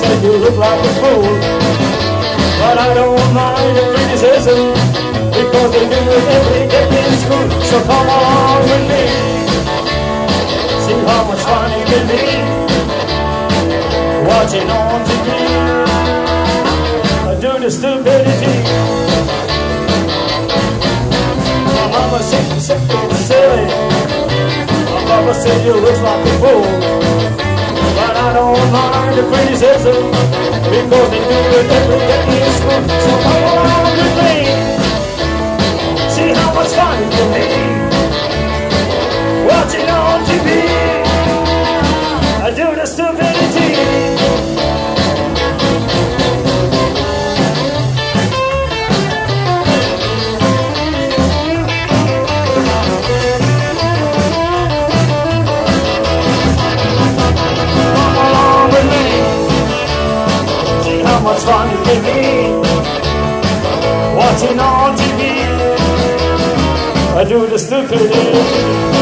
Said you look like a fool. But I don't mind the criticism because they do it every day in school. So come on with me see how much fun it can be watching on TV. I uh, do the stupidity. My mama said said silly. My mama said you look like a fool. Because they do it every day so much fun it can be watching on TV. I do the stupid.